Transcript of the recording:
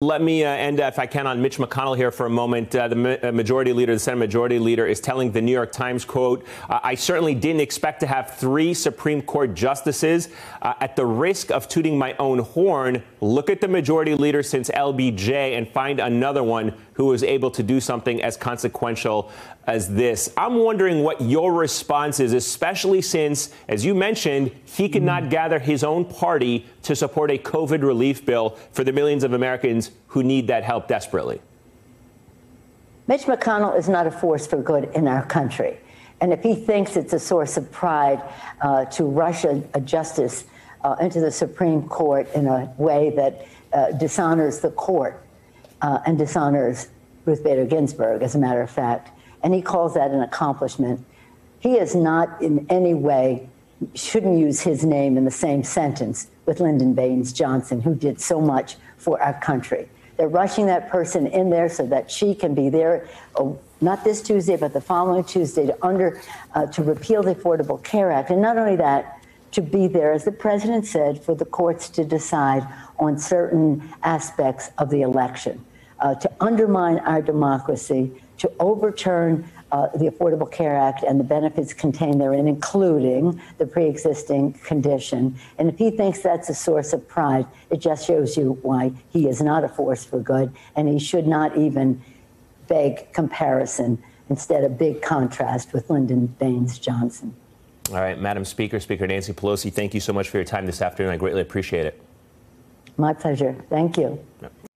Let me uh, end, uh, if I can, on Mitch McConnell here for a moment. Uh, the ma- uh, majority leader, the Senate majority leader, is telling the New York Times, "quote I certainly didn't expect to have three Supreme Court justices. Uh, at the risk of tooting my own horn, look at the majority leader since LBJ and find another one who was able to do something as consequential as this." I'm wondering what your response is, especially since, as you mentioned, he could not gather his own party to support a COVID relief bill for the millions of Americans who need that help desperately? Mitch McConnell is not a force for good in our country. And if he thinks it's a source of pride uh, to rush a, a justice uh, into the Supreme Court in a way that uh, dishonors the court uh, and dishonors Ruth Bader Ginsburg, as a matter of fact, and he calls that an accomplishment, he is not in any way, shouldn't use his name in the same sentence with Lyndon Baines Johnson, who did so much for our country. They're rushing that person in there so that she can be there, oh, not this Tuesday, but the following Tuesday to under uh, to repeal the Affordable Care Act, and not only that, to be there, as the president said, for the courts to decide on certain aspects of the election, uh, to undermine our democracy, to overturn uh, the Affordable Care Act and the benefits contained therein, including the pre existing condition. And if he thinks that's a source of pride, it just shows you why he is not a force for good and he should not even beg comparison, instead, a big contrast with Lyndon Baines Johnson. All right, Madam Speaker, Speaker Nancy Pelosi, thank you so much for your time this afternoon. I greatly appreciate it. My pleasure. Thank you. Yep.